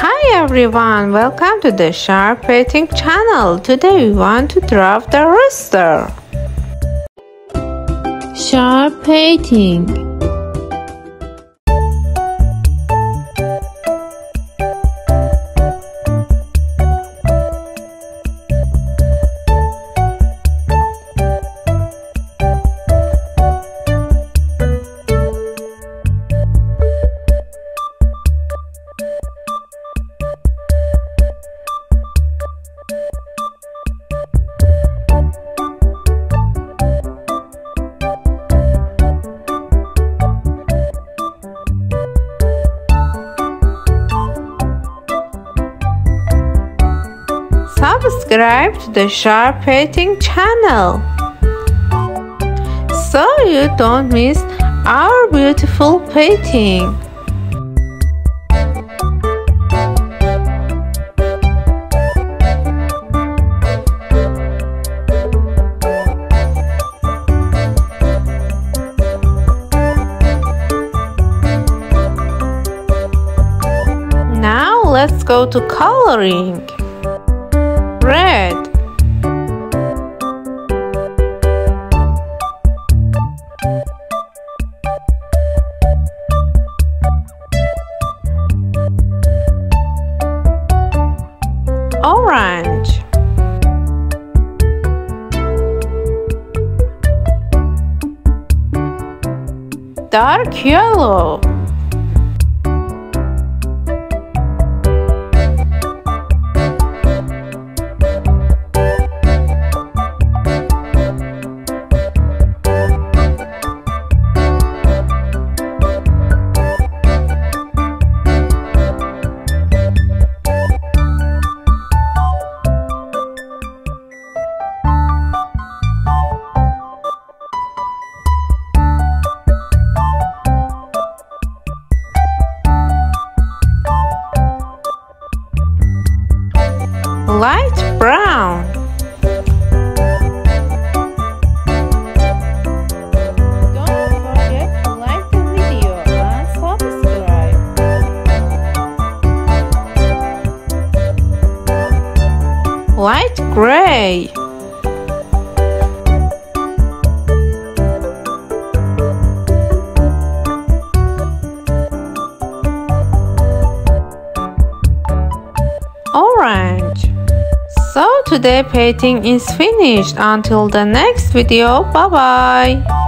Hi everyone, welcome to the Sharp Painting channel. Today we want to draw the rooster. Sharp Painting subscribe to the Sharp Painting channel so you don't miss our beautiful painting. Now let's go to coloring red. Orange. Dark yellow light brown. Don't forget to like the video and subscribe. Light gray. Orange. So today painting is finished. Until the next video, bye bye.